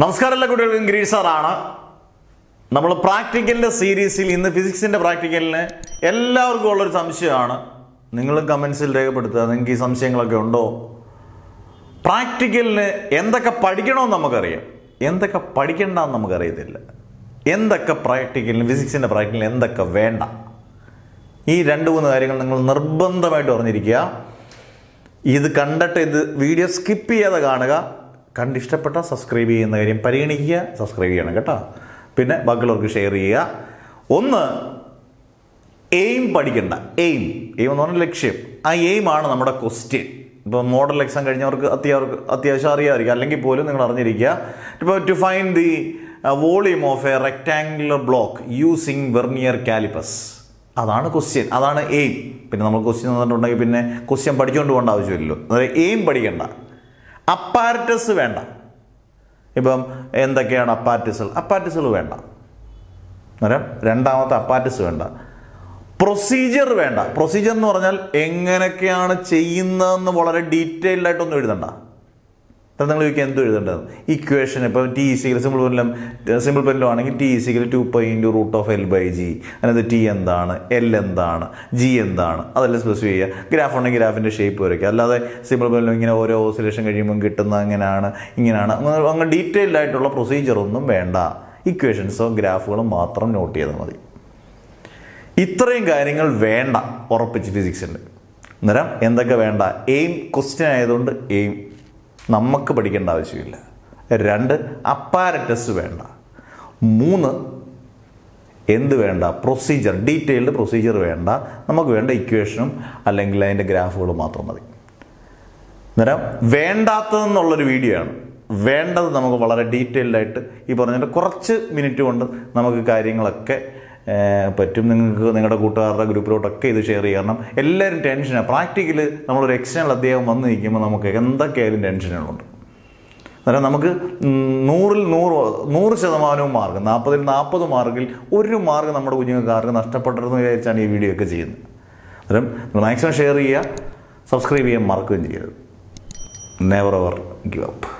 നമസ്കാരം എല്ലാ കുട്ടികൾക്കും ഗിരീഷ് സാറാണ്. നമ്മൾ പ്രാക്ടിക്കലിന്റെ സീരീസിൽ ഇന്ന് ഫിസിക്സിന്റെ പ്രാക്ടിക്കലിന് എല്ലാവർക്കും ഉള്ളൊരു സംശയമാണ്. നിങ്ങൾ കമൻസിൽ രേഖപ്പെടുത്തുക. നിങ്ങൾക്ക് ഈ സംശയങ്ങളൊക്കെ ഉണ്ടോ? പ്രാക്ടിക്കലിന് എന്തൊക്കെ പഠിക്കണമെന്ന് നമുക്കറിയാം. എന്തൊക്കെ പഠിക്കണ്ടെന്ന് നമുക്കറിയത്തില്ല. എന്തൊക്കെ പ്രാക്ടിക്കലിന് ഫിസിക്സിന്റെ പ്രാക്ടിക്കലിന് എന്തൊക്കെ വേണ്ട? ഈ രണ്ട് മൂന്ന് കാര്യങ്ങൾ നിങ്ങൾ നിർബന്ധമായിട്ട് പറഞ്ഞിരിക്കുക. ഇത് കണ്ടിട്ട് ഇത് വീഡിയോ സ്കിപ്പ് ചെയ്യാതെ കാണുക. കണ്ട് ഇഷ്ടപ്പെട്ട സബ്സ്ക്രൈബ് ചെയ്യുന്ന കാര്യം പരിഗണിക്കുക സബ്സ്ക്രൈബ് ചെയ്യണം കേട്ടോ. പിന്നെ ബാക്കിയുള്ളവർക്ക് ഷെയർ ചെയ്യുക. ഒന്ന് എയിം പഠിക്കണ്ട. എയിം എയിം എന്ന് പറഞ്ഞാൽ ലക്ഷ്യം. ആ എയിമാണ് നമ്മുടെ ക്വസ്റ്റ്യൻ ഇപ്പോൾ മോഡൽ എക്സാം കഴിഞ്ഞവർക്ക് അത്യാവശ്യം അത്യാവശ്യം അറിയാമായിരിക്കും. അല്ലെങ്കിൽ പോലും നിങ്ങൾ അറിഞ്ഞിരിക്കുക. ഇപ്പോൾ to find the volume of a rectangular block using vernier calipers അതാണ് ക്വസ്റ്റ്യൻ അതാണ് എയിം പിന്നെ നമ്മൾ ക്വസ്റ്റ്യൻ തന്നിട്ടുണ്ടെങ്കിൽ പിന്നെ ക്വസ്റ്റ്യൻ പഠിച്ചുകൊണ്ട് പോകേണ്ട ആവശ്യമില്ലല്ലോ. അതായത് എയിം പഠിക്കണ്ട. അപ്പാരറ്റസ് വേണ്ട. ഇപ്പം എന്തൊക്കെയാണ് അപ്പാരറ്റസുകൾ? അപ്പാരറ്റസുകൾ വേണ്ട. അന്നേരം രണ്ടാമത്തെ അപ്പാരറ്റസ് വേണ്ട. പ്രൊസീജിയർ വേണ്ട. പ്രൊസീജിയർ എന്ന് പറഞ്ഞാൽ എങ്ങനെയൊക്കെയാണ് ചെയ്യുന്നതെന്ന് വളരെ ഡീറ്റെയിൽഡായിട്ടൊന്നും എഴുതണ്ട. അപ്പം നിങ്ങൾ ചോദിക്കുക എന്ത് എഴുതേണ്ടത് ഇക്വേഷൻ ഇപ്പോൾ T equal simple pendulum simple പെനിലും ആണെങ്കിൽ T equal to pi into root of L by G അതിനകത്ത് ടി എന്താണ്? എൽ എന്താണ്? ജി എന്താണ്? അതെല്ലാം സ്പെസിഫൈ ചെയ്യുക. ഗ്രാഫ് ഉണ്ടെങ്കിൽ ഗ്രാഫിന്റെ ഷേപ്പ് വരയ്ക്കുക. അല്ലാതെ സിമ്പിൾ പെനിലും ഇങ്ങനെ ഓരോ ഓസിലേഷൻ കഴിയുമ്പോൾ കിട്ടുന്ന അങ്ങനെയാണ് ഇങ്ങനെയാണ്. അങ്ങനെ ഡീറ്റെയിൽഡ് ആയിട്ടുള്ള പ്രൊസീജിയർ ഒന്നും വേണ്ട. ഇക്വേഷൻസോ ഗ്രാഫുകളും മാത്രം നോട്ട് ചെയ്താൽ മതി. ഇത്രയും കാര്യങ്ങൾ വേണ്ട. ഉറപ്പിച്ച് ഫിസിക്സിന്റെ അന്നേരം എന്തൊക്കെ വേണ്ട? എയിം ക്വസ്റ്റ്യൻ ആയതുകൊണ്ട് എയിം നമുക്ക് പഠിക്കേണ്ട ആവശ്യമില്ല. രണ്ട് അപ്പാരറ്റസ് വേണ്ട. മൂന്ന് എന്ത് വേണ്ട? പ്രൊസീജിയർ ഡീറ്റെയിൽഡ് പ്രൊസീജിയർ വേണ്ട. നമുക്ക് വേണ്ട ഇക്വേഷനും അല്ലെങ്കിൽ അതിന്റെ ഗ്രാഫുകളും മാത്രം മതി. അന്നേരം വേണ്ടാത്തതെന്നുള്ളൊരു വീഡിയോ ആണ്. വേണ്ടത് നമുക്ക് വളരെ ഡീറ്റെയിൽഡായിട്ട് ഈ പറഞ്ഞിട്ട് കുറച്ച് മിനിറ്റ് കൊണ്ട് നമുക്ക് കാര്യങ്ങളൊക്കെ പറ്റും നിങ്ങൾക്ക് നിങ്ങളുടെ കൂട്ടുകാരുടെ ഗ്രൂപ്പിലോട്ടൊക്കെ ഇത് ഷെയർ ചെയ്യണം എല്ലാവരും ടെൻഷനാണ് പ്രാക്ടിക്കൽ നമ്മളൊരു എക്സ്റ്റേണൽ അധ്യായം വന്ന് നിൽക്കുമ്പോൾ നമുക്ക് എന്തൊക്കെയായാലും ടെൻഷനുകളുണ്ട്. അന്നേരം നമുക്ക് നൂറിൽ നൂറ് നൂറ് ശതമാനവും മാർക്ക് നാൽപ്പതിൽ നാൽപ്പത് മാർക്കിൽ ഒരു മാർക്ക് നമ്മുടെ കുഞ്ഞുങ്ങൾക്ക് ആർക്ക് നഷ്ടപ്പെട്ടതെന്ന് വിചാരിച്ചാണ് ഈ വീഡിയോ ഒക്കെ ചെയ്യുന്നത്. അന്നേരം മാക്സിമം ഷെയർ ചെയ്യുക സബ്സ്ക്രൈബ് ചെയ്യാൻ മറക്കുകയും ചെയ്യരുത്. Never ever give up